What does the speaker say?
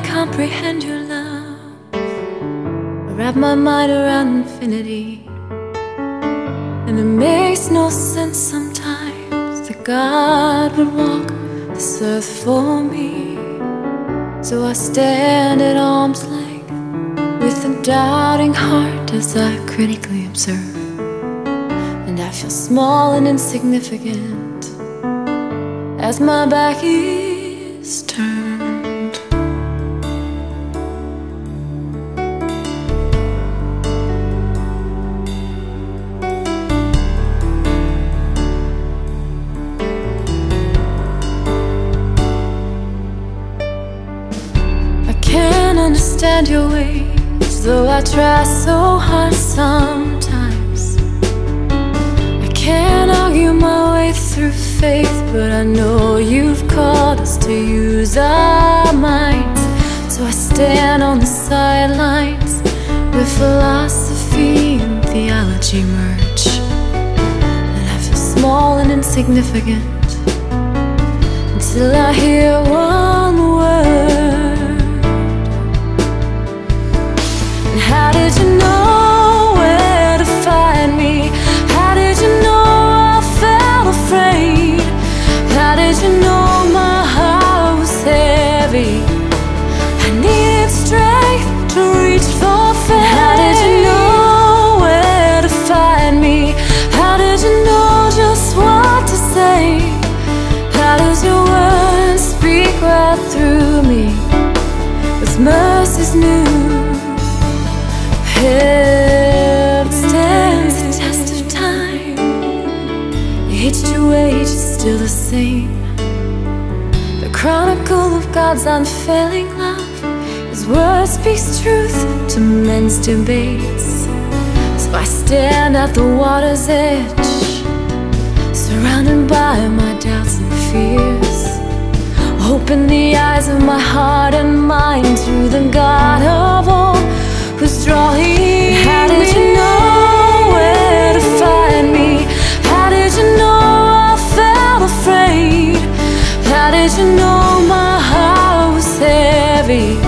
can't comprehend your love. I wrap my mind around infinity, and it makes no sense sometimes that God would walk this earth for me. So I stand at arm's length with a doubting heart as I critically observe, and I feel small and insignificant as my back is turned. Understand your ways, though I try so hard sometimes. I can't argue my way through faith, but I know you've called us to use our minds. So I stand on the sidelines where philosophy and theology merge. And I feel small and insignificant until I hear one mercies new? Heaven stands the test of time. Age to age is still the same. The chronicle of God's unfailing love. His word speaks truth to men's debates. So I stand at the water's edge, surrounded by open the eyes of my heart and mind to the God of all whose drawing. How did you know where to find me? How did you know I felt afraid? How did you know my heart was heavy?